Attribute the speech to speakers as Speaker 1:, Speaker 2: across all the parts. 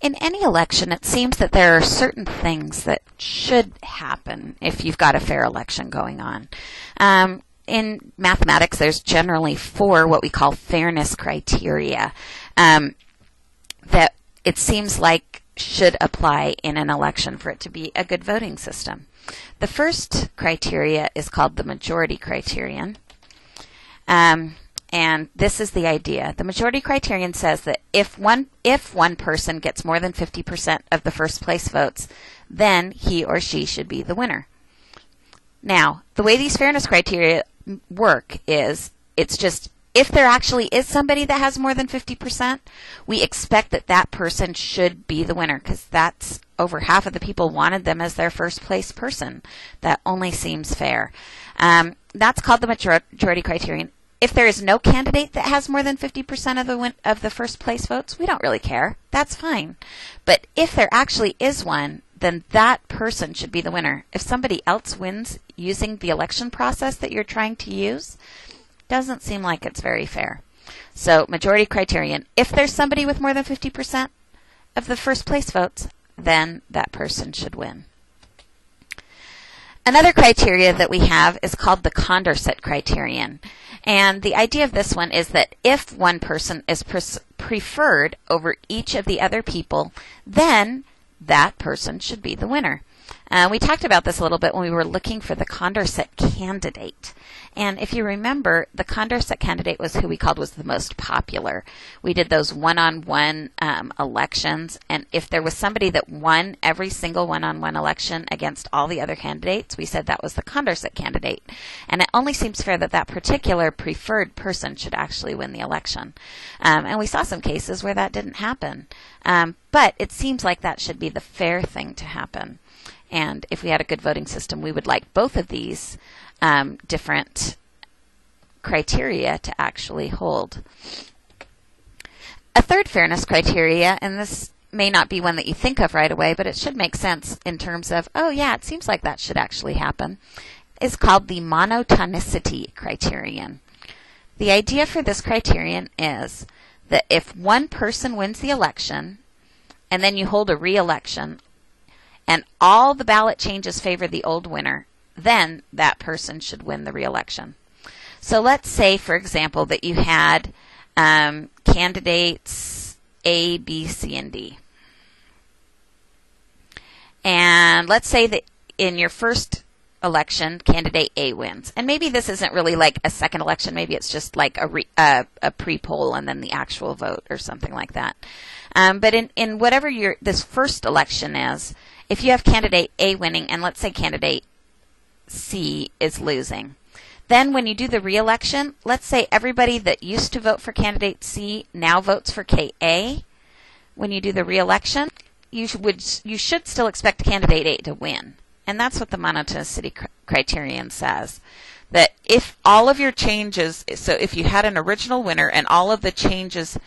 Speaker 1: in any election, it seems that there are certain things that should happen if you've got a fair election going on. Um, in mathematics, there's generally four what we call fairness criteria um, that it seems like should apply in an election for it to be a good voting system. The first criteria is called the majority criterion. Um, and this is the idea. The majority criterion says that if one if one person gets more than 50% of the first place votes, then he or she should be the winner. Now, the way these fairness criteria work is it's just if there actually is somebody that has more than 50%, we expect that that person should be the winner because that's over half of the people wanted them as their first place person. That only seems fair. Um, that's called the majority criterion. If there is no candidate that has more than 50% of the win- of the first place votes, we don't really care. That's fine. But if there actually is one, then that person should be the winner. If somebody else wins using the election process that you're trying to use, doesn't seem like it's very fair. So, majority criterion. If there's somebody with more than 50% of the first place votes, then that person should win. Another criteria that we have is called the Condorcet criterion. And the idea of this one is that if one person is pre- preferred over each of the other people, then that person should be the winner. Uh, we talked about this a little bit when we were looking for the Condorcet candidate. And if you remember, the Condorcet candidate was who we called was the most popular. We did those one-on-one um, elections, and if there was somebody that won every single one-on-one election against all the other candidates, we said that was the Condorcet candidate. And it only seems fair that that particular preferred person should actually win the election. Um, and we saw some cases where that didn't happen. Um, but it seems like that should be the fair thing to happen. And if we had a good voting system, we would like both of these um, different criteria to actually hold. A third fairness criteria, and this may not be one that you think of right away, but it should make sense in terms of, oh, yeah, it seems like that should actually happen, is called the monotonicity criterion. The idea for this criterion is that if one person wins the election and then you hold a re election and all the ballot changes favor the old winner, then that person should win the reelection. So let's say, for example, that you had um, candidates A, B, C, and D. And let's say that in your first election, candidate A wins. And maybe this isn't really like a second election. Maybe it's just like a, re, uh, a pre-poll and then the actual vote or something like that. Um, but in, in whatever your this first election is, if you have candidate A winning and let's say candidate C is losing, then when you do the reelection, let's say everybody that used to vote for candidate C now votes for KA. When you do the reelection, you would you should still expect candidate A to win. And that's what the monotonicity criterion says. That if all of your changes, so if you had an original winner and all of the changes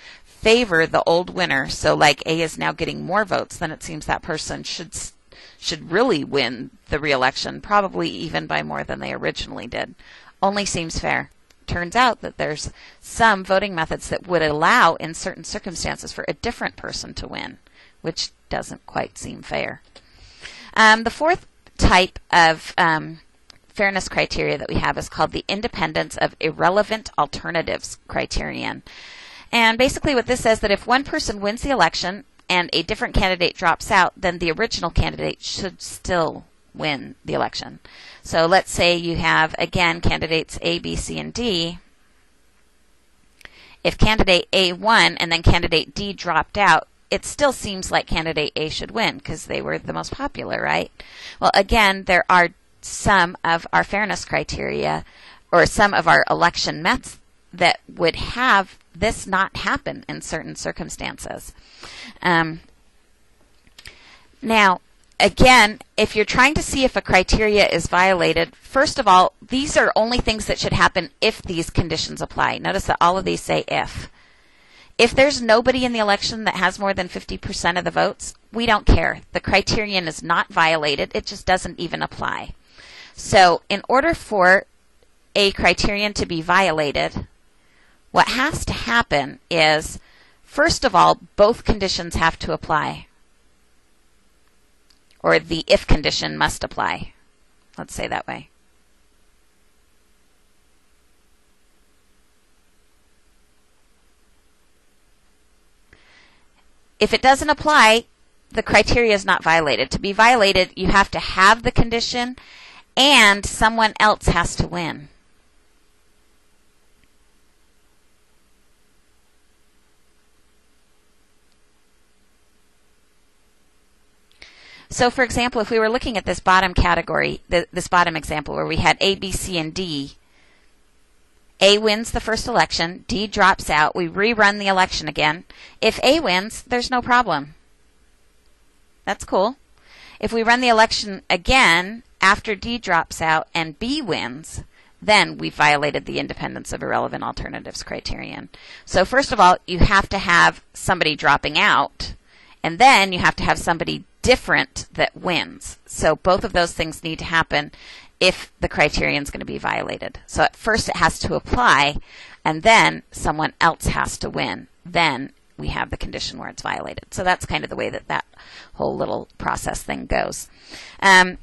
Speaker 1: favor the old winner, so like A is now getting more votes, then it seems that person should should really win the reelection, probably even by more than they originally did. Only seems fair. Turns out that there's some voting methods that would allow, in certain circumstances, for a different person to win, which doesn't quite seem fair. Um, the fourth type of um, fairness criteria that we have is called the independence of irrelevant alternatives criterion. And basically, what this says that if one person wins the election and a different candidate drops out, then the original candidate should still win the election. So let's say you have, again, candidates A, B, C, and D. If candidate A won and then candidate D dropped out, it still seems like candidate A should win because they were the most popular, right? Well, again, there are some of our fairness criteria or some of our election methods that would have this not happen in certain circumstances. Um, now, again, if you're trying to see if a criteria is violated, first of all, these are only things that should happen if these conditions apply. Notice that all of these say if. If there's nobody in the election that has more than 50% of the votes, we don't care. The criterion is not violated, it just doesn't even apply. So, in order for a criterion to be violated, what has to happen is First of all, both conditions have to apply. Or the if condition must apply. Let's say that way. If it doesn't apply, the criteria is not violated. To be violated, you have to have the condition and someone else has to win. So, for example, if we were looking at this bottom category, this bottom example where we had A, B, C, and D, A wins the first election, D drops out, we rerun the election again. If A wins, there's no problem. That's cool. If we run the election again after D drops out and B wins, then we violated the independence of irrelevant alternatives criterion. So first of all, you have to have somebody dropping out, and then you have to have somebody different that wins. So both of those things need to happen if the criterion is going to be violated. So at first it has to apply, and then someone else has to win. Then we have the condition where it's violated. So that's kind of the way that that whole little process thing goes. Um,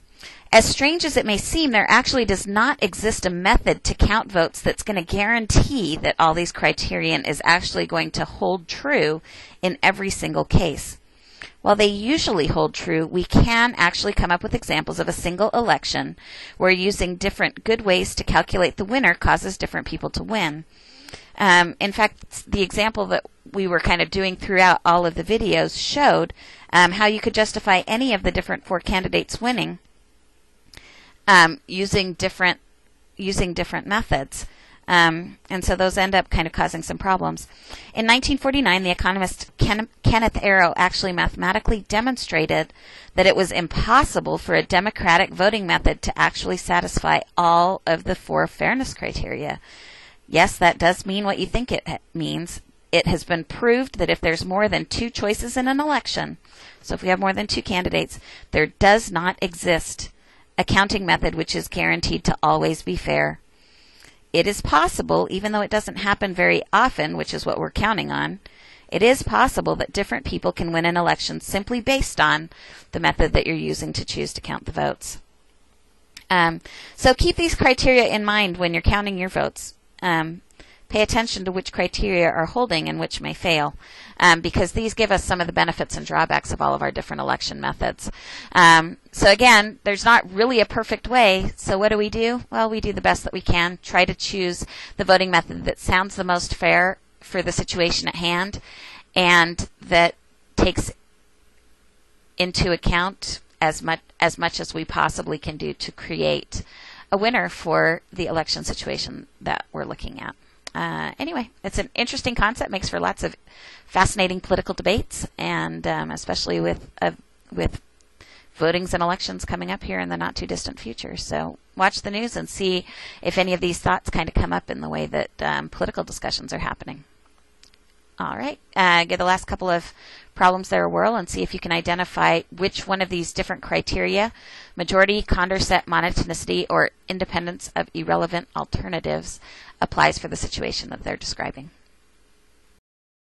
Speaker 1: as strange as it may seem, there actually does not exist a method to count votes that's going to guarantee that all these criterion is actually going to hold true in every single case. While they usually hold true, we can actually come up with examples of a single election where using different good ways to calculate the winner causes different people to win. Um, in fact, the example that we were kind of doing throughout all of the videos showed um, how you could justify any of the different four candidates winning um, using different using different methods. Um, and so those end up kind of causing some problems. In 1949, the economist Ken- Kenneth Arrow actually mathematically demonstrated that it was impossible for a democratic voting method to actually satisfy all of the four fairness criteria. Yes, that does mean what you think it means. It has been proved that if there's more than two choices in an election, so if we have more than two candidates, there does not exist a counting method which is guaranteed to always be fair it is possible, even though it doesn't happen very often, which is what we're counting on, it is possible that different people can win an election simply based on the method that you're using to choose to count the votes. Um, so keep these criteria in mind when you're counting your votes. Um, pay attention to which criteria are holding and which may fail, um, because these give us some of the benefits and drawbacks of all of our different election methods. Um, so again, there's not really a perfect way. So what do we do? Well, we do the best that we can. Try to choose the voting method that sounds the most fair for the situation at hand, and that takes into account as much as much as we possibly can do to create a winner for the election situation that we're looking at uh, anyway, it's an interesting concept. Makes for lots of fascinating political debates, and um, especially with uh, with votings and elections coming up here in the not too distant future. So watch the news and see if any of these thoughts kind of come up in the way that um, political discussions are happening. All right, uh, give the last couple of problems there a whirl and see if you can identify which one of these different criteria majority, Condorcet, monotonicity, or independence of irrelevant alternatives applies for the situation that they're describing.